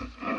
Mm-hmm.